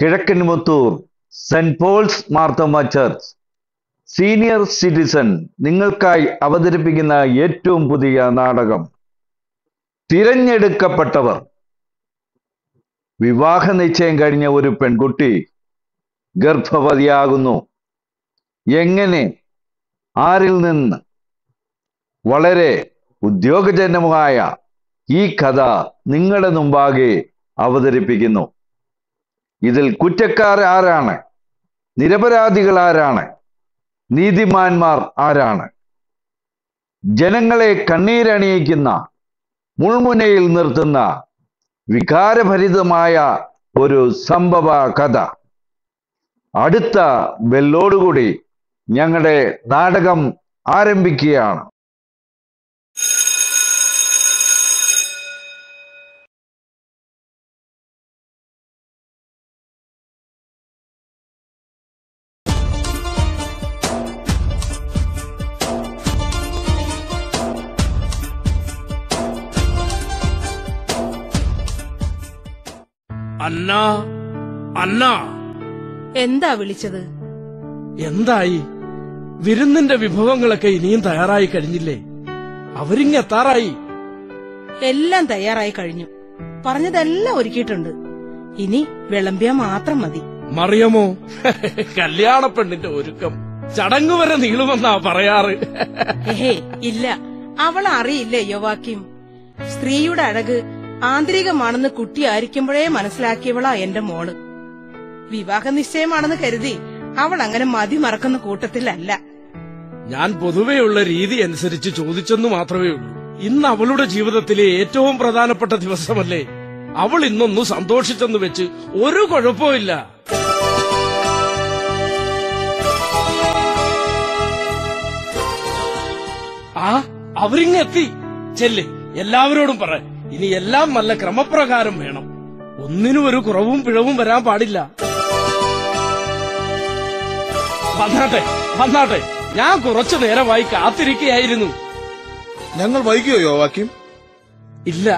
Kizhakkanmuthoor saint Paul's Marthoma church. Senior citizen നിങ്ങൾക്കായി അവതരിപ്പിക്കുന്ന ഏറ്റവും പുതിയ നാടകം. തിരഞ്ഞെടുക്കപ്പെട്ടവർ. വിവാഹ നിശ്ചയം കഴിഞ്ഞ ഒരു പെൺകുട്ടി ഗർഭവതിയാകുന്നു. എങ്ങനെ? ആരിൽ നിന്ന്? വളരെ ഉദ്യോഗജനമായ ഈ കഥ നിങ്ങളുടെ മുമ്പാകെ അവതരിപ്പിക്കുന്നു. ഇതിൽ കുറ്റക്കാർ ആരാണ്? നിരപരാധികൾ ആരാണ്? നീതിമാന്മാർ ആരാണ്? ജനങ്ങളെ കണ്ണീരണിയിക്കുന്ന മുൾമുനയിൽ നിർത്തുന്ന വികാരഭരിതമായ ഒരു സംഭവ കഥ. അടുത്ത ബെല്ലോടുകൂടി ഞങ്ങളുടെ നാടകം ആരംഭിക്കുകയാണ്. അന്ന അന്ന എന്താ വിളിച്ചത്? എന്തായി? വിരുന്നിന്റെ വിഭവങ്ങളൊക്കെ ഇനിയും തയ്യാറായി കഴിഞ്ഞില്ലേ? അവരിങ്ങെത്താറായി എല്ലാം തയ്യാറായി കഴിഞ്ഞു. പറഞ്ഞതെല്ലാം ഒരുക്കിയിട്ടുണ്ട്. ഇനി വിളമ്പിയാ മാത്രം മതി. മറിയമോ? കല്യാണ പെണ്ണിന്റെ ഒരുക്കം. ചടങ്ങ് വരെ നീളുമെന്നാ പറയാറ്. ഏഹേ ഇല്ല. അവൾ അറിയില്ല യോവാക്യം? സ്ത്രീയുടെ അഴക് ആന്തരികമാണെന്ന് കുട്ടിയായിരിക്കുമ്പോഴേ മനസ്സിലാക്കിയവളാ എന്റെ മോൾ. വിവാഹ നിശ്ചയമാണെന്ന് കരുതി അവൾ അങ്ങനെ മതി മറക്കുന്ന കൂട്ടത്തിലല്ല. ഞാൻ പൊതുവെയുള്ള രീതി അനുസരിച്ച് ചോദിച്ചെന്നു മാത്രമേ ഉള്ളൂ. ഇന്ന് അവളുടെ ജീവിതത്തിലെ ഏറ്റവും പ്രധാനപ്പെട്ട ദിവസമല്ലേ? അവൾ ഇന്നൊന്നു സന്തോഷിച്ചെന്ന് വെച്ച് ഒരു കുഴപ്പമില്ല ആ അവരിങ്ങെത്തി. ചെല്ലേ എല്ലാവരോടും പറ. ഇനി എല്ലാം നല്ല ക്രമപ്രകാരം വേണം. ഒന്നിനും ഒരു കുറവും പിഴവും വരാൻ പാടില്ല. വന്നാട്ടെ വന്നാട്ടെ. ഞാൻ കുറച്ചു നേരമായി കാത്തിരിക്കുകയായിരുന്നു ഞങ്ങൾ വൈകിയോ യോവാക്യം? ഇല്ല.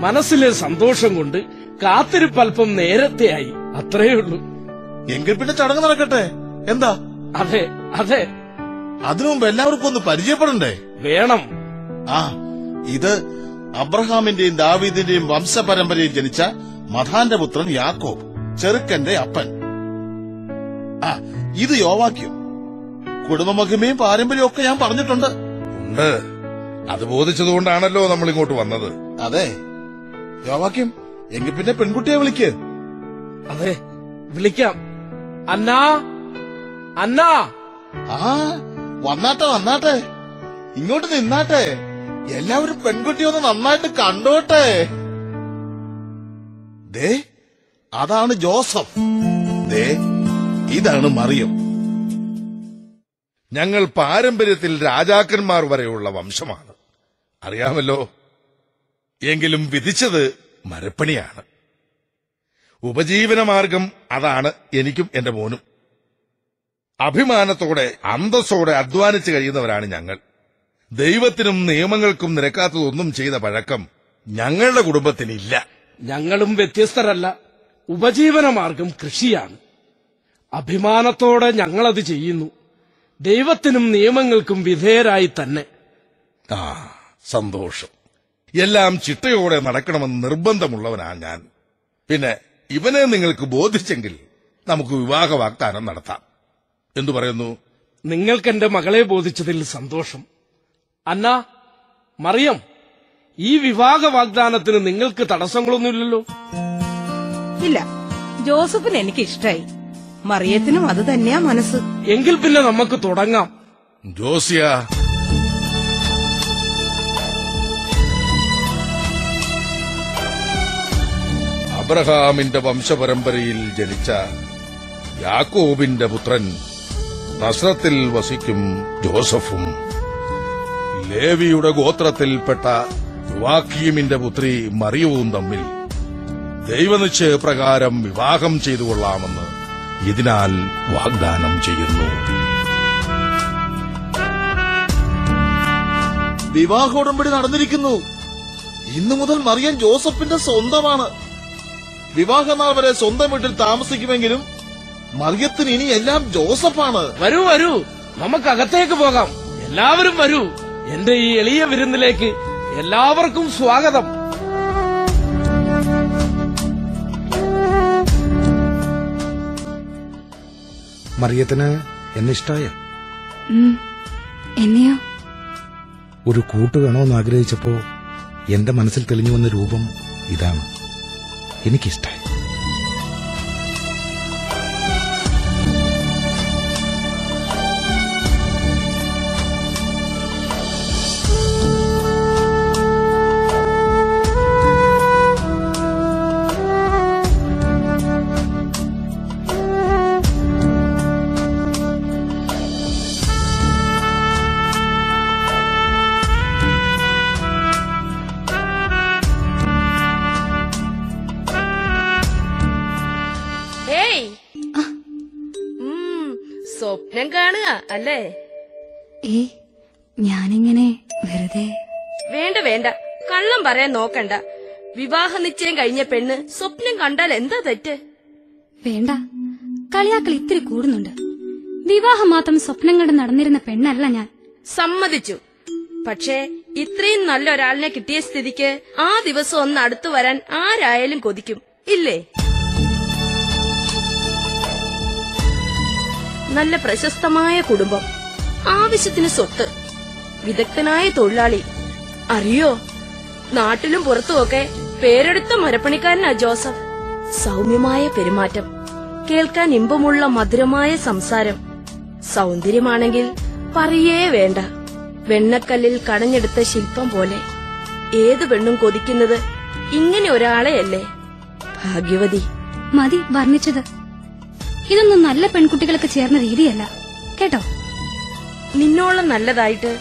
മനസ്സിലെ സന്തോഷം കൊണ്ട് കാത്തിരിപ്പൽപ്പം നേരത്തെയായി അത്രേ ഉള്ളൂ. എങ്കിൽ പിന്നെ ചടങ്ങ് നടക്കട്ടെ. എന്താ? അതെ അതെ. അതിനു മുമ്പ് എല്ലാവർക്കും ഒന്ന് പരിചയപ്പെടണ്ടേ? വേണം. ആ ഇത് അബ്രഹാമിന്റെയും ദാവീദിന്റെയും വംശപരമ്പരയിൽ ജനിച്ച മഥാന്റെ പുത്രൻ യാക്കോബ് ചെറുക്കന്റെ അപ്പൻ. ആ ഇത് യോവാക്യം. കുടുംബമഹിമയും പാരമ്പര്യവും ഒക്കെ ഞാൻ പറഞ്ഞിട്ടുണ്ട്. ഉണ്ട്. അത് ബോധിച്ചതുകൊണ്ടാണല്ലോ നമ്മൾ ഇങ്ങോട്ട് വന്നത്. അതെ. യോവാക്യം എങ്കിൽ പിന്നെ പെൺകുട്ടിയെ വിളിക്ക്. അതെ വിളിക്കാം. അന്നാ അന്നാ. ആ വന്നാട്ടെ വന്നാട്ടെ. ഇങ്ങോട്ട് നിന്നാട്ടെ. എല്ലാവരും പെൺകുട്ടി ഒന്ന് നന്നായിട്ട് കണ്ടോട്ടെ. ദേ അതാണ് ജോസഫ്. ദേ ഇതാണ് മറിയം. ഞങ്ങൾ പാരമ്പര്യത്തിൽ രാജാക്കന്മാർ വരെയുള്ള വംശമാണ്. അറിയാമല്ലോ എങ്കിലും വിധിച്ചത് മരപ്പണിയാണ്. ഉപജീവനമാർഗം അതാണ് എനിക്കും എന്റെ മോനും. അഭിമാനത്തോടെ അന്തസ്സോടെ അധ്വാനിച്ചു കഴിയുന്നവരാണ് ഞങ്ങൾ. ദൈവത്തിനും നിയമങ്ങൾക്കും നിരക്കാത്തതൊന്നും ചെയ്ത പഴക്കം ഞങ്ങളുടെ കുടുംബത്തിനില്ല. ഞങ്ങളും വ്യത്യസ്തരല്ല. ഉപജീവനമാർഗം കൃഷിയാണ്. അഭിമാനത്തോടെ ഞങ്ങളത് ചെയ്യുന്നു. ദൈവത്തിനും നിയമങ്ങൾക്കും വിധേയരായി തന്നെ. ആ സന്തോഷം. എല്ലാം ചിട്ടയോടെ നടക്കണമെന്ന് നിർബന്ധമുള്ളവനാ ഞാൻ. പിന്നെ ഇവനെ നിങ്ങൾക്ക് ബോധിച്ചെങ്കിൽ നമുക്ക് വിവാഹ വാഗ്ദാനം നടത്താം. എന്തു പറയുന്നു? നിങ്ങൾക്കെന്റെ മകളെ ബോധിച്ചതിൽ സന്തോഷം. അന്ന മറിയം ഈ വിവാഹ വാഗ്ദാനത്തിന് നിങ്ങൾക്ക് തടസ്സങ്ങളൊന്നുമില്ലല്ലോ? ഇല്ല. ജോസഫിന് എനിക്ക് ഇഷ്ടായി മറിയത്തിനും അത് തന്നെയാ മനസ്സ്. എങ്കിൽ പിന്നെ നമുക്ക് തുടങ്ങാം. ജോസിയ. അബ്രഹാമിന്റെ വംശപരമ്പരയിൽ ജനിച്ച യാക്കോബിന്റെ പുത്രൻ നസ്രത്തിൽ വസിക്കും ജോസഫും. ലേവിയുടെ ഗോത്രത്തിൽപ്പെട്ട യുവാക്കീമിന്റെ പുത്രി മറിയവും തമ്മിൽ ദൈവനിശ്ചയപ്രകാരം വിവാഹം ചെയ്തു കൊള്ളാമെന്ന് ഇതിനാൽ വാഗ്ദാനം ചെയ്യുന്നു. വിവാഹോടമ്പടി നടന്നിരിക്കുന്നു. ഇന്നു മുതൽ മറിയൻ ജോസഫിന്റെ സ്വന്തമാണ്. വിവാഹനാൾ വരെ സ്വന്തം വീട്ടിൽ താമസിക്കുമെങ്കിലും മറിയത്തിന് ഇനി എല്ലാം ജോസഫാണ്. വരൂ വരൂ. നമുക്ക് അകത്തേക്ക് പോകാം. എല്ലാവരും വരൂ. എന്റെ ഈ എളിയ വിരുന്നിലേക്ക് എല്ലാവർക്കും സ്വാഗതം. മറിയത്തിന് എന്നെ ഇഷ്ടായ. എന്നെയോ? ഒരു കൂട്ട് വേണോന്ന് ആഗ്രഹിച്ചപ്പോ എന്റെ മനസ്സിൽ തെളിഞ്ഞു വന്ന രൂപം ഇതാണ്. എനിക്കിഷ്ടായി. പറയാൻ നോക്കണ്ട. വിവാഹ നിശ്ചയം കഴിഞ്ഞ പെണ്ണ് സ്വപ്നം കണ്ടാൽ എന്താ തെറ്റ്? വേണ്ട. കളിയാക്കൾ ഇത്തിരി കൂടുന്നുണ്ട്. വിവാഹം മാത്രം സ്വപ്നം കണ്ട് നടന്നിരുന്ന പെണ്ണല്ല ഞാൻ. സമ്മതിച്ചു. പക്ഷേ ഇത്രയും നല്ല ഒരാളിനെ കിട്ടിയ സ്ഥിതിക്ക് ആ ദിവസം ഒന്ന് അടുത്തു വരാൻ ആരായാലും കൊതിക്കും. ഇല്ലേ? നല്ല പ്രശസ്തമായ കുടുംബം. ആവശ്യത്തിന് സ്വത്ത്. വിദഗ്ധനായ തൊഴിലാളി. അറിയോ? നാട്ടിലും പുറത്തുമൊക്കെ പേരെടുത്ത മരപ്പണിക്കാരനാ ജോസഫ്. സൗമ്യമായ പെരുമാറ്റം കേൾക്കാൻ ഇമ്പമുള്ള മധുരമായ സംസാരം സൗന്ദര്യമാണെങ്കിൽ പറയേ വേണ്ട. വെണ്ണക്കല്ലിൽ കടഞ്ഞെടുത്ത ശില്പം പോലെ ഏത് പെണ്ണും കൊതിക്കുന്നത് ഇങ്ങനെ ഒരാളെയല്ലേ? ഭാഗ്യവതി. മതി വർണിച്ചത്. ഇതൊന്നും നല്ല പെൺകുട്ടികൾക്ക് ചേർന്ന രീതിയല്ല കേട്ടോ? നിന്നോളം നല്ലതായിട്ട്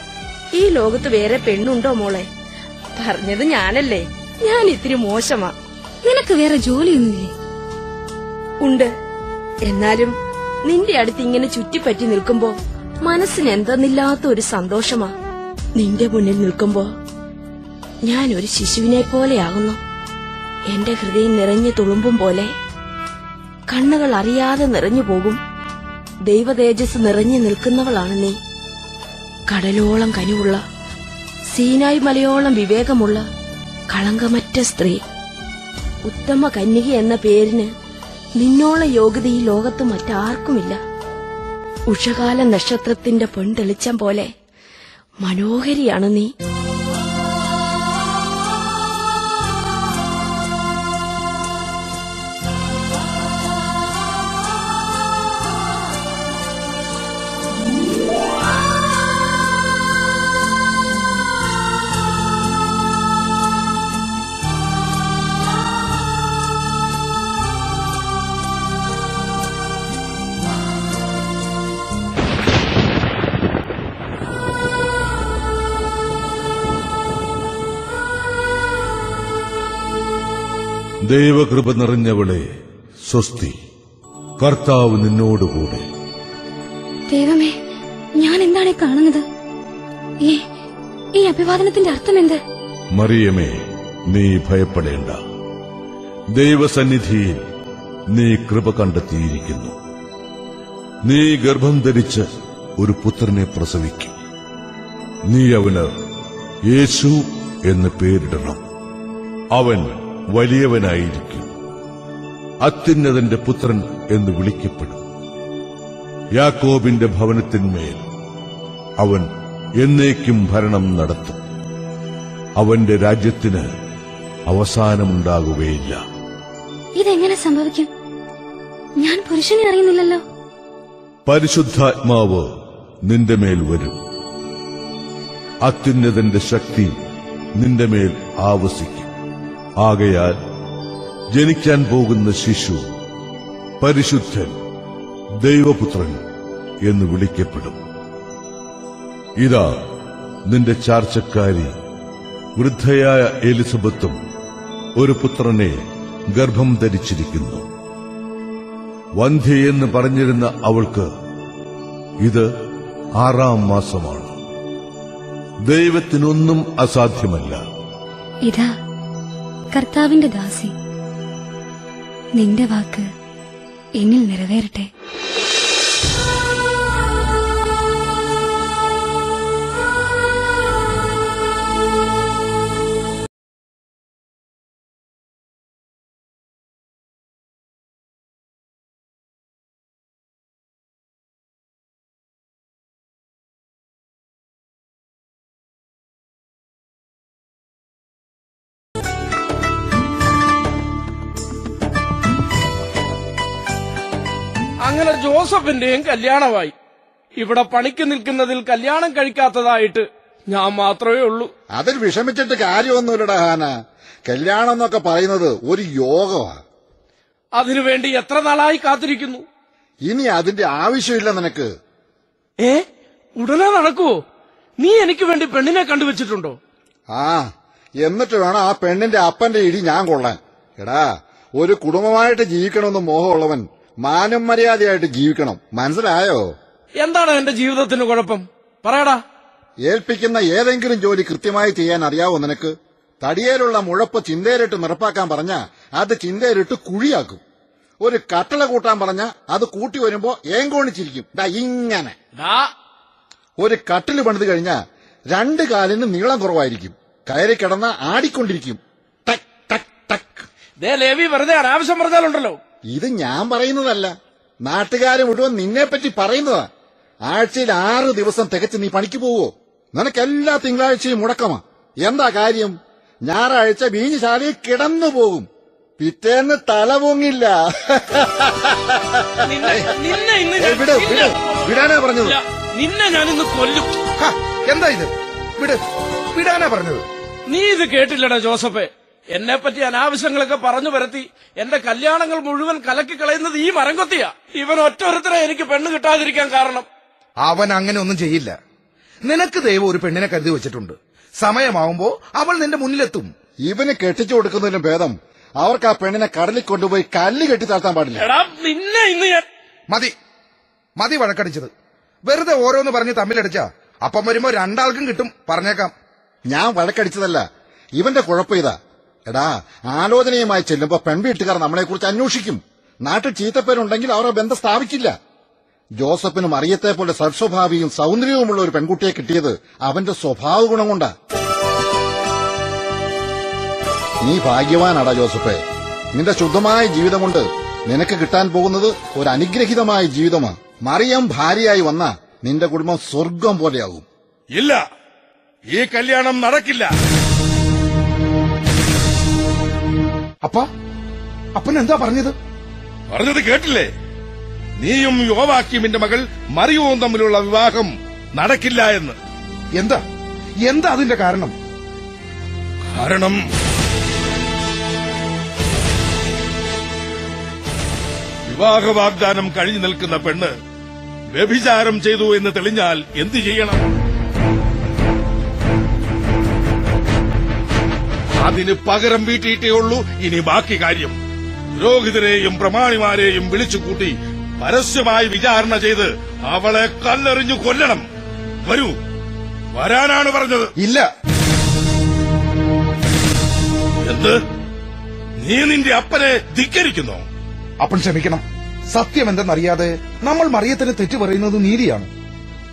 ഈ ലോകത്ത് വേറെ പെണ്ണുണ്ടോ മോളെ? പറഞ്ഞത് ഞാനല്ലേ? ഞാൻ ഇത്തിരി മോശമാ. നിനക്ക് വേറെ ജോലിയൊന്നുമില്ലേ? ഉണ്ട്. എന്നാലും നിന്റെ അടുത്ത് ഇങ്ങനെ ചുറ്റിപ്പറ്റി നിൽക്കുമ്പോ മനസ്സിന് എന്തെന്നില്ലാത്ത ഒരു സന്തോഷമാ. നിന്റെ മുന്നിൽ നിൽക്കുമ്പോ ഞാൻ ഒരു ശിശുവിനെ പോലെയാകുന്നു. എന്റെ ഹൃദയം നിറഞ്ഞു തുളുമ്പും പോലെ. കണ്ണുകൾ അറിയാതെ നിറഞ്ഞു പോകും. ദൈവതേജസ് നിറഞ്ഞു നിൽക്കുന്നവളാണ് നീ. കടലോളം കനിവുള്ള സീനായ് മലയോളം വിവേകമുള്ള കളങ്കമറ്റ സ്ത്രീ. ഉത്തമ കന്യക എന്ന പേരിന് നിന്നോളം യോഗ്യത ഈ ലോകത്ത് മറ്റാർക്കുമില്ല. ഉഷകാല നക്ഷത്രത്തിന്റെ പൊൻതെളിച്ചം പോലെ മനോഹരിയാണ് നീ. ദൈവകൃപ നിറഞ്ഞവളെ സ്വസ്തി. കർത്താവ് നിന്നോടുകൂടെ. ദൈവമേ ഞാൻ എന്താണ് കാണുന്നത്? ഈ ഈ അഭിവാദനത്തിന്റെ അർത്ഥം എന്ത് മറിയമേ നീ ഭയപ്പെടേണ്ട. ദൈവസന്നിധിയിൽ നീ കൃപ കണ്ടെത്തിയിരിക്കുന്നു. നീ ഗർഭം ധരിച്ച് ഒരു പുത്രനെ പ്രസവിക്കും. നീ അവന് യേശു എന്ന് പേരിടണം. അവൻ വലിയവനായിരിക്കും. അത്യുന്നതന്റെ പുത്രൻ എന്ന് വിളിക്കപ്പെടും. യാക്കോബിന്റെ ഭവനത്തിന്മേൽ അവൻ എന്നേക്കും ഭരണം നടത്തും. അവന്റെ രാജ്യത്തിന് അവസാനമുണ്ടാകുകയില്ല. ഇതെങ്ങനെ സംഭവിക്കും? ഞാൻ പുരുഷനെ അറിയുന്നില്ലല്ലോ. പരിശുദ്ധാത്മാവ് നിന്റെ മേൽ വരും. അത്യുന്നതന്റെ ശക്തി നിന്റെ മേൽ ആവസിക്കും. ആകയാൽ ജനിക്കാൻ പോകുന്ന ശിശു പരിശുദ്ധൻ ദൈവപുത്രൻ എന്ന് വിളിക്കപ്പെടും. ഇതാ നിന്റെ ചാർച്ചക്കാരി വൃദ്ധയായ എലിസബത്തും ഒരു പുത്രനെ ഗർഭം ധരിച്ചിരിക്കുന്നു. വന്ധ്യയെന്ന് പറഞ്ഞിരുന്ന അവൾക്ക് ഇത് ആറാം മാസമാണ്. ദൈവത്തിനൊന്നും അസാധ്യമല്ല. ഇതാ കർത്താവിന്റെ ദാസി. നിന്റെ വാക്ക് എന്നിൽ നിറവേറട്ടെ. അങ്ങനെ ജോസഫിന്റെയും കല്യാണമായി. ഇവിടെ പണിക്ക് നിൽക്കുന്നതിൽ കല്യാണം കഴിക്കാത്തതായിട്ട് ഞാൻ മാത്രമേ ഉള്ളൂ. അതിൽ വിഷമിച്ചിട്ട് കാര്യമൊന്നുമില്ലടാ ഹാന. കല്യാണം എന്നൊക്കെ പറയുന്നത് ഒരു യോഗമാ. അതിനുവേണ്ടി എത്ര നാളായി കാത്തിരിക്കുന്നു? ഇനി അതിന്റെ ആവശ്യമില്ല നിനക്ക്. ഏ? ഉടനെ നടക്കുവോ? നീ എനിക്ക് വേണ്ടി പെണ്ണിനെ കണ്ടുവച്ചിട്ടുണ്ടോ? ആ എന്നിട്ട് വേണം ആ പെണ്ണിന്റെ അപ്പന്റെ ഇടി ഞാൻ കൊള്ളാൻ. എടാ ഒരു കുടുംബമായിട്ട് ജീവിക്കണമെന്ന് മോഹമുള്ളവൻ മാനം മര്യാദയായിട്ട് ജീവിക്കണം. മനസ്സിലായോ? എന്താണ് എന്റെ ജീവിതത്തിന് കുഴപ്പം? പറയടാ. ഏൽപ്പിക്കുന്ന ഏതെങ്കിലും ജോലി കൃത്യമായി ചെയ്യാൻ അറിയാവോ നിനക്ക്? തടിയേലുള്ള മുഴപ്പ് ചിന്തയിലിട്ട് നിറപ്പാക്കാൻ പറഞ്ഞ അത് ചിന്തയിലിട്ട് കുഴിയാക്കും. ഒരു കട്ടള കൂട്ടാൻ പറഞ്ഞ അത് കൂട്ടി വരുമ്പോ ഏങ്കോണിച്ചിരിക്കും. ദാ ഇങ്ങനെ. ഒരു കട്ടിൽ പണിത് കഴിഞ്ഞാ രണ്ട് കാലിന് നീളം കുറവായിരിക്കും. കയറി കിടന്ന ആടിക്കൊണ്ടിരിക്കും. ടക് ടക് ടക്. ദേ ലേവി വെറുതെ അനാവശ്യം പറഞ്ഞാലുണ്ടല്ലോ. ഇത് ഞാൻ പറയുന്നതല്ല. നാട്ടുകാർ മുഴുവൻ നിന്നെപ്പറ്റി പറയുന്നതാ. ആഴ്ചയിൽ ആറ് ദിവസം തികച്ച് നീ പണിക്ക് പോവോ? നിനക്ക് എല്ലാ തിങ്കളാഴ്ചയും മുടക്കമാ. എന്താ കാര്യം? ഞായറാഴ്ച വീഞ്ഞുശാലയിൽ കിടന്നു പോകും. പിറ്റേന്ന് തല പൊങ്ങില്ല. വിട്, വിടാനാ പറഞ്ഞത്. നിന്നെ ഞാനിന്ന് കൊല്ലും. എന്താ ഇത്? വിട്. വിടാനാ പറഞ്ഞത്. നീ ഇത് കേട്ടില്ലടാ ജോസഫേ. എന്നെ പറ്റി അനാവശ്യങ്ങളൊക്കെ പറഞ്ഞു വരത്തി എന്റെ കല്യാണങ്ങൾ മുഴുവൻ കലക്കി കളയുന്നത് ഈ മരംകൊത്തിയാ. ഇവൻ ഒറ്റൊരുത്തരെ എനിക്ക് പെണ്ണ് കിട്ടാതിരിക്കാൻ കാരണം. അവൻ അങ്ങനെ ഒന്നും ചെയ്യില്ല. നിനക്ക് ദൈവം ഒരു പെണ്ണിനെ കരുതി വെച്ചിട്ടുണ്ട്. സമയമാവുമ്പോ അവൾ നിന്റെ മുന്നിലെത്തും. ഇവന് കെട്ടിച്ചു കൊടുക്കുന്നതിലും ഭേദം അവർക്ക് ആ പെണ്ണിനെ കടലിൽ കൊണ്ടുപോയി കല്ല് കെട്ടി താഴ്ത്താൻ പാടില്ല. നിന്നെ ഇന്ന് ഞാൻ മതി. മതി വഴക്കടിച്ചത്. വെറുതെ ഓരോന്ന് പറഞ്ഞ് തമ്മിലടിച്ച. അപ്പം വരുമ്പോ രണ്ടാൾക്കും കിട്ടും. പറഞ്ഞേക്കാം. ഞാൻ വഴക്കടിച്ചതല്ല. ഇവന്റെ കുഴപ്പം ഇതാ. എടാ ആലോചനയുമായി ചെല്ലുമ്പോ പെൺവീട്ടുകാർ നമ്മളെ കുറിച്ച് അന്വേഷിക്കും. നാട്ടിൽ ചീത്തപ്പേരുണ്ടെങ്കിൽ അവരുടെ ബന്ധം സ്ഥാപിക്കില്ല. ജോസഫിനും അറിയത്തെ പോലെ സൽസ്വഭാവിയും സൗന്ദര്യവുമുള്ള ഒരു പെൺകുട്ടിയെ കിട്ടിയത് അവന്റെ സ്വഭാവ ഗുണം കൊണ്ടാ. നീ ഭാഗ്യവാനാടാ ജോസഫേ. നിന്റെ ശുദ്ധമായ ജീവിതം കൊണ്ട് നിനക്ക് കിട്ടാൻ പോകുന്നത് ഒരു അനുഗ്രഹീതമായ ജീവിതമാണ് മറിയം ഭാര്യയായി വന്ന നിന്റെ കുടുംബം സ്വർഗം പോലെയാകും. ഇല്ല. ഈ കല്യാണം നടക്കില്ല. അപ്പ അപ്പൻ എന്താ പറഞ്ഞത്? പറഞ്ഞത് കേട്ടില്ലേ? നീയും യോവാക്യമിന്റെ മകൾ മറിയവും തമ്മിലുള്ള വിവാഹം നടക്കില്ല എന്ന്. എന്താ? എന്താ അതിന്റെ കാരണം? കാരണം വിവാഹ വാഗ്ദാനം കഴിഞ്ഞു നിൽക്കുന്ന പെണ്ണ് വ്യഭിചാരം ചെയ്തു എന്ന് തെളിഞ്ഞാൽ എന്തു ചെയ്യണം? അതിന് പകരം വീട്ടിയിട്ടേ ഉള്ളൂ. ഇനി ബാക്കി കാര്യം. പുരോഹിതരെയും പ്രമാണിമാരെയും വിളിച്ചുകൂട്ടി പരസ്യമായി വിചാരണ ചെയ്ത് അവളെ കല്ലെറിഞ്ഞു കൊല്ലണം. വരൂ. വരാനാണ് പറഞ്ഞത്. ഇല്ല. എന്ത്? നീ നിന്റെ അപ്പനെ ധിക്കരിക്കുന്നു? അപ്പൻ ക്ഷമിക്കണം. സത്യം എന്തെന്നറിയാതെ നമ്മൾ മറിയത്തിന് തെറ്റ് പറയുന്നത് നീതിയാണ്.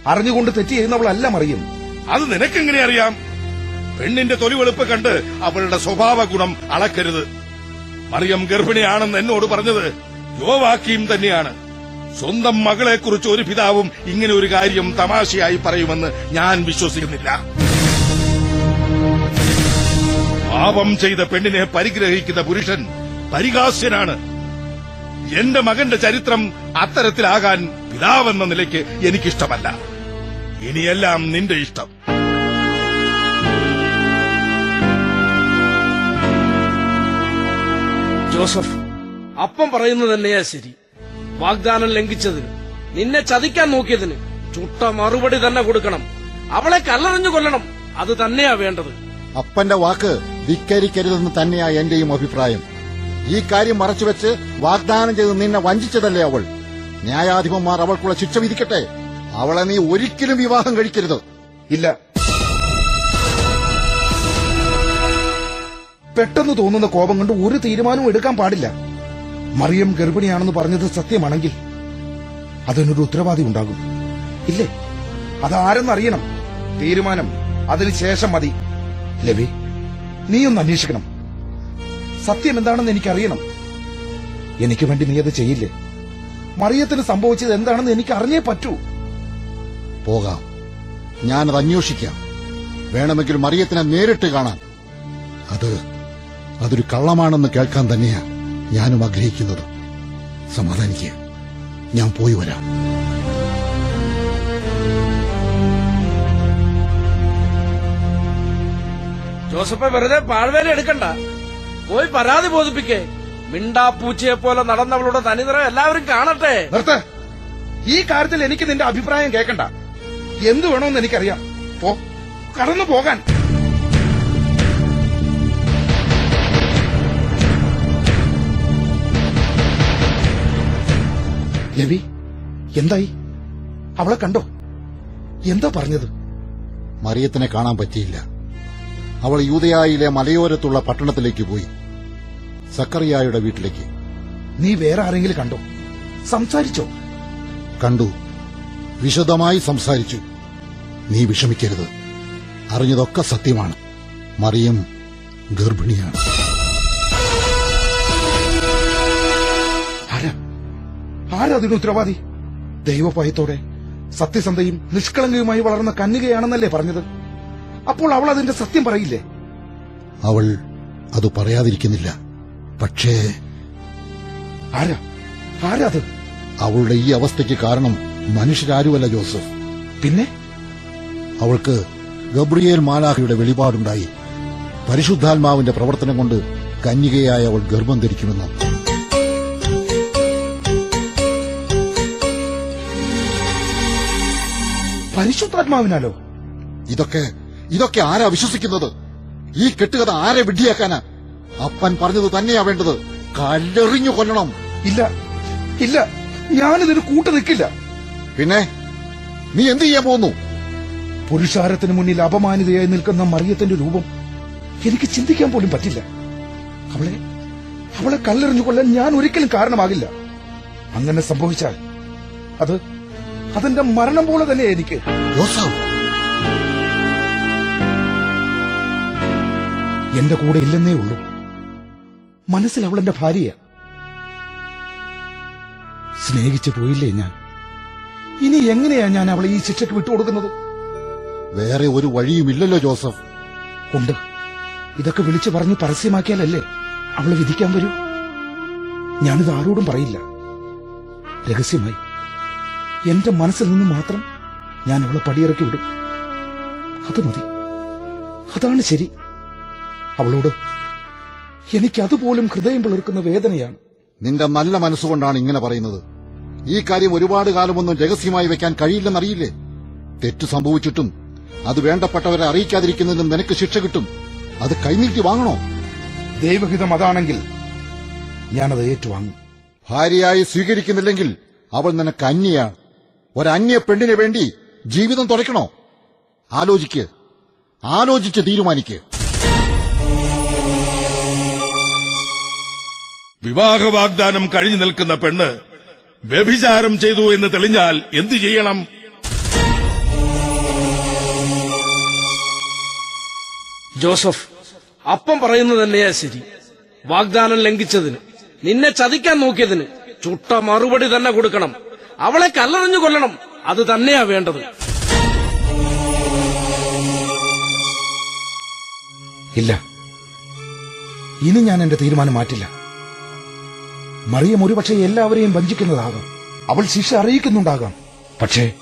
അറിഞ്ഞുകൊണ്ട് തെറ്റ് ചെയ്യുന്നവളല്ല മറിയും. അത് നിനക്കെങ്ങനെ അറിയാം? പെണ്ണിന്റെ തൊലിവെളുപ്പ് കണ്ട് അവളുടെ സ്വഭാവ ഗുണം അളക്കരുത്. മറിയം ഗർഭിണിയാണെന്ന് എന്നോട് പറഞ്ഞത് യോവാക്കിയും തന്നെയാണ്. സ്വന്തം മകളെക്കുറിച്ച് ഒരു പിതാവും ഇങ്ങനെ ഒരു കാര്യം തമാശയായി പറയുമെന്ന് ഞാൻ വിശ്വസിക്കുന്നില്ല. പാപം ചെയ്ത പെണ്ണിനെ പരിഗ്രഹിക്കുന്ന പുരുഷൻ പരിഹാസ്യനാണ്. എന്റെ മകന്റെ ചരിത്രം അത്തരത്തിലാകാൻ പിതാവെന്ന നിലയ്ക്ക് എനിക്കിഷ്ടമല്ല. ഇനിയെല്ലാം നിന്റെ ഇഷ്ടം. ജോസഫ് അപ്പം പറയുന്നത് തന്നെയാ ശരി. വാഗ്ദാനം ലംഘിച്ചതിന് നിന്നെ ചതിക്കാൻ നോക്കിയതിന് ചുട്ട മറുപടി തന്നെ കൊടുക്കണം. അവളെ കല്ലെറിഞ്ഞു കൊല്ലണം. അത് തന്നെയാ വേണ്ടത്. അപ്പന്റെ വാക്ക് ധിക്കരിക്കരുതെന്ന് തന്നെയാ എന്റെയും അഭിപ്രായം. ഈ കാര്യം മറച്ചുവെച്ച് വാഗ്ദാനം ചെയ്ത് നിന്നെ വഞ്ചിച്ചതല്ലേ അവൾ? ന്യായാധിപന്മാർ അവൾക്കുള്ള ശിക്ഷ വിധിക്കട്ടെ? അവളെ നീ ഒരിക്കലും വിവാഹം കഴിക്കരുത്. ഇല്ല. പെട്ടെന്ന് തോന്നുന്ന കോപം കൊണ്ട് ഒരു തീരുമാനവും എടുക്കാൻ പാടില്ല. മറിയം ഗർഭിണിയാണെന്ന് പറഞ്ഞത് സത്യമാണെങ്കിൽ അതിനൊരു ഉത്തരവാദി ഉണ്ടാകും. ഇല്ലേ? അതാരെന്നറിയണം തീരുമാനം അതിനുശേഷം മതി. ലവി നീ ഒന്ന് അന്വേഷിക്കണം. സത്യം എന്താണെന്ന് എനിക്കറിയണം. എനിക്ക് വേണ്ടി നീ അത് ചെയ്യില്ലേ? മറിയത്തിന് സംഭവിച്ചത് എന്താണെന്ന് എനിക്ക് അറിഞ്ഞേ പറ്റൂ. പോകാം. ഞാനത് അന്വേഷിക്കാം. വേണമെങ്കിൽ മറിയത്തിനെ നേരിട്ട് കാണാൻ. അത് അതൊരു കള്ളമാണെന്ന് കേൾക്കാൻ തന്നെയാ ഞാനും ആഗ്രഹിക്കുന്നത്. സമാധാനിക്കുക ഞാൻ പോയി വരാം. ജോസഫ് വെറുതെ പാഴ്വേല എടുക്കണ്ട. പോയി പരാതി ബോധിപ്പിക്കേ. മിണ്ടാ പൂച്ചയെ പോലെ നടന്നവളുടെ തനിനിറം എല്ലാവരും കാണട്ടെ. നിർത്ത. ഈ കാര്യത്തിൽ എനിക്ക് നിന്റെ അഭിപ്രായം കേൾക്കണ്ട. എന്തു വേണമെന്ന് എനിക്കറിയാം. പോ. കടന്നു പോകാൻ. രവി എന്തായി? അവളെ കണ്ടോ? എന്താ പറഞ്ഞത്? മറിയത്തിനെ കാണാൻ പറ്റിയില്ല. അവൾ യൂതയായിലെ മലയോരത്തുള്ള പട്ടണത്തിലേക്ക് പോയി. സക്കറിയായുടെ വീട്ടിലേക്ക്. നീ വേറെ ആരെങ്കിലും കണ്ടോ? സംസാരിച്ചോ? കണ്ടു. വിശദമായി സംസാരിച്ചു. നീ വിഷമിക്കരുത്. അറിഞ്ഞതൊക്കെ സത്യമാണ്. മറിയം ഗർഭിണിയാണ്. ആരാ അതിന് ഉത്തരവാദി? ദൈവഭയത്തോടെ സത്യസന്ധയും നിഷ്കളങ്കയുമായി വളർന്ന കന്യകയാണെന്നല്ലേ പറഞ്ഞത്. അപ്പോൾ അവൾ അതിന്റെ സത്യം പറയില്ലേ? അവൾ അത് പറയാതിരിക്കുന്നില്ല. പക്ഷേ ആരാ? ആരാത് അവളുടെ ഈ അവസ്ഥയ്ക്ക് കാരണം മനുഷ്യരാരുമല്ല ജോസഫ്. പിന്നെ? അവൾക്ക് ഗബ്രിയേൽ മാലാഹയുടെ വെളിപാടുണ്ടായി. പരിശുദ്ധാത്മാവിന്റെ പ്രവർത്തനം കൊണ്ട് കന്യകയായ അവൾ ഗർഭം ധരിക്കുമെന്ന്. പരിശുദ്ധാത്മാവിനാലോ? ഇതൊക്കെ ഇതൊക്കെ ആരാ വിശ്വസിക്കുന്നത്? ഈ കെട്ടുകഥ ആരെ വിഡ്ഢിയാക്കാനാ? അപ്പൻ പറഞ്ഞത് തന്നെയാ വേണ്ടത്. കല്ലെറിഞ്ഞു കൊല്ലണം. ഇല്ല ഇല്ല ഞാനിതിന് കൂട്ടു നിൽക്കില്ല പിന്നെ നീ എന്ത് ചെയ്യാൻ പോകുന്നു? പുരുഷാരത്തിന് മുന്നിൽ അപമാനിതയായി നിൽക്കുന്ന മറിയത്തിന്റെ രൂപം എനിക്ക് ചിന്തിക്കാൻ പോലും പറ്റില്ല. അവളെ അവളെ കല്ലെറിഞ്ഞു കൊല്ലാൻ ഞാൻ ഒരിക്കലും കാരണമാകില്ല. അങ്ങനെ സംഭവിച്ചാൽ അത് അതെന്റെ മരണം പോലെ തന്നെ എനിക്ക്. ജോസഫ് എന്റെ കൂടെ ഇല്ലെന്നേ ഉള്ളൂ. മനസ്സിൽ അവൾ എന്റെ ഭാര്യ സ്നേഹിച്ചു പോയില്ലേ ഞാൻ? ഇനി എങ്ങനെയാ ഞാൻ അവളെ ഈ ശിക്ഷയ്ക്ക് വിട്ടുകൊടുക്കുന്നത്? വേറെ ഒരു വഴിയുമില്ലല്ലോ ജോസഫ്. ഉണ്ട്. ഇതൊക്കെ വിളിച്ചു പറഞ്ഞ് പരസ്യമാക്കിയാലല്ലേ അവളെ വിധിക്കാൻ വരൂ? ഞാനിത് ആരോടും പറയില്ല. രഹസ്യമായി. എന്റെ മനസ്സിൽ നിന്ന് മാത്രം ഞാൻ അവളെ പടിയിറക്കി വിടും. അത് മതി. അതാണ് ശരി. അവളോട് എനിക്കതുപോലും ഹൃദയം പിളർക്കുന്ന വേദനയാണ്. നിന്റെ നല്ല മനസ്സുകൊണ്ടാണ് ഇങ്ങനെ പറയുന്നത്. ഈ കാര്യം ഒരുപാട് കാലമൊന്നും രഹസ്യമായി വെക്കാൻ കഴിയില്ലെന്നറിയില്ലേ? തെറ്റു സംഭവിച്ചിട്ടും അത് വേണ്ടപ്പെട്ടവരെ അറിയിക്കാതിരിക്കുന്നതിനും നിനക്ക് ശിക്ഷ കിട്ടും. അത് കൈനീട്ടി വാങ്ങണോ? ദൈവഹിതം അതാണെങ്കിൽ ഞാനത് ഏറ്റുവാങ്ങും. ഭാര്യയായി സ്വീകരിക്കുന്നില്ലെങ്കിൽ അവൾ നിനക്ക് അന്യയാണ് ഒരന്യ പെണ്ണിന് വേണ്ടി ജീവിതം തുറയ്ക്കണോ ആലോചിക്ക്. ആലോചിച്ച് തീരുമാനിക്ക്. വിവാഹ വാഗ്ദാനം കഴിഞ്ഞു നിൽക്കുന്ന പെണ്ണ് വ്യഭിചാരം ചെയ്തു എന്ന് തെളിഞ്ഞാൽ എന്തു ചെയ്യണം? ജോസഫ് അപ്പം പറയുന്നത് തന്നെയാ ശരി. വാഗ്ദാനം ലംഘിച്ചതിന് നിന്നെ ചതിക്കാൻ നോക്കിയതിന് ചുട്ട മറുപടി തന്നെ കൊടുക്കണം. അവളെ കല്ലെറിഞ്ഞു കൊല്ലണം. അത് തന്നെയാ വേണ്ടത്. ഇല്ല. ഇനി ഞാൻ എന്റെ തീരുമാനം മാറ്റില്ല. മറിയം ഒരുപക്ഷെ എല്ലാവരെയും വഞ്ചിക്കുന്നതാകാം. അവൾ ശിക്ഷ അറിയിക്കുന്നുണ്ടാകാം. പക്ഷേ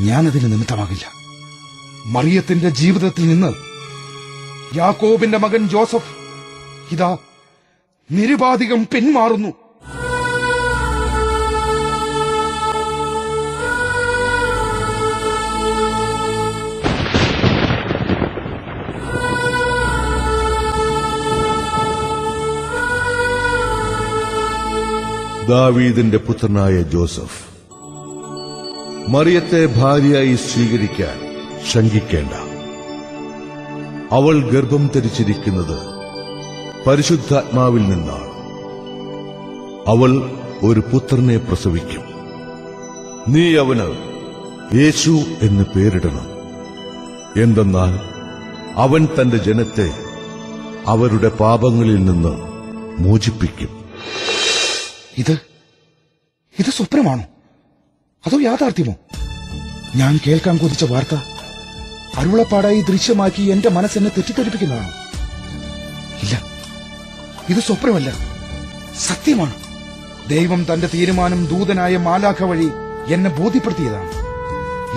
ഞാനതിന് നിമിത്തമാകില്ല. മറിയത്തിന്റെ ജീവിതത്തിൽ നിന്ന് യാക്കോബിന്റെ മകൻ ജോസഫ് ഇതാ നിരുപാധികം പിന്മാറുന്നു. ദാവീദിന്റെ പുത്രനായ ജോസഫ്. മറിയത്തെ ഭാര്യയായി സ്വീകരിക്കാൻ ശങ്കിക്കേണ്ട. അവൾ ഗർഭം ധരിച്ചിരിക്കുന്നത് പരിശുദ്ധാത്മാവിൽ നിന്നാണ്. അവൾ ഒരു പുത്രനെ പ്രസവിക്കും. നീ അവന് യേശു എന്ന് പേരിടണം. എന്തെന്നാൽ അവൻ തന്റെ ജനത്തെ അവരുടെ പാപങ്ങളിൽ നിന്ന് മോചിപ്പിക്കും. ഇത്? ഇത് സ്വപ്നമാണോ? അതോ യാഥാർത്ഥ്യമോ? ഞാൻ കേൾക്കാൻ കൊതിച്ച വാർത്ത അരുളപ്പാടായി ദൃശ്യമാക്കി എന്റെ മനസ്സെന്നെ തെറ്റിദ്ധരിപ്പിക്കുന്നതാണോ? ഇല്ല. ഇത് സ്വപ്നമല്ല. സത്യമാണ്. ദൈവം തന്റെ തീരുമാനം ദൂതനായ മാലാഖ വഴി എന്നെ ബോധ്യപ്പെടുത്തിയതാണ്.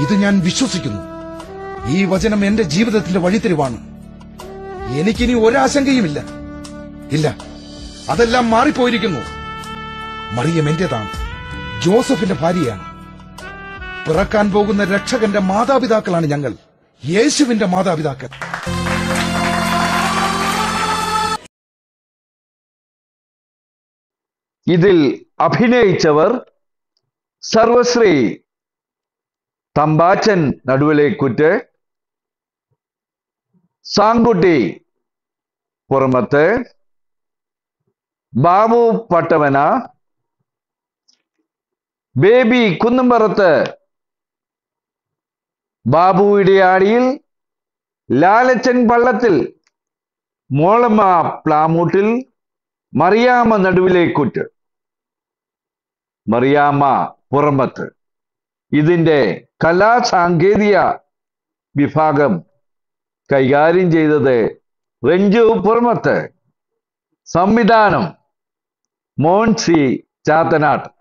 ഇത് ഞാൻ വിശ്വസിക്കുന്നു. ഈ വചനം എന്റെ ജീവിതത്തിന്റെ വഴിത്തിരിവാണ് എനിക്കിനി ഒരാശങ്കയുമില്ല. ഇല്ല. അതെല്ലാം മാറിപ്പോയിരിക്കുന്നു. മറിയം എന്റേതാണ്? ജോസഫിന്റെ ഭാര്യയാണ്. പിറക്കാൻ പോകുന്ന രക്ഷകന്റെ മാതാപിതാക്കളാണ് ഞങ്ങൾ. യേശുവിന്റെ മാതാപിതാക്കൾ. ഇതിൽ അഭിനയിച്ചവർ സർവശ്രീ തമ്പാച്ചൻ നടുവിലേക്കുറ്റ് സാങ്കുട്ടി പുറമത്ത് ബാബു പട്ടവന ബേബി കുന്നുംപുറത്ത് ബാബുയുടെ ആടിയിൽ ലാലച്ചൻ പള്ളത്തിൽ മോളമ്മ പ്ലാമൂട്ടിൽ മറിയാമ്മ നടുവിലേക്കുറ്റ്. മറിയാമ്മ പുറമത്ത് ഇതിന്റെ കലാസാങ്കേതിക വിഭാഗം കൈകാര്യം ചെയ്തത് റെഞ്ചു പുറമത്ത് സംവിധാനം മോൻസി ചാത്തനാട്ട്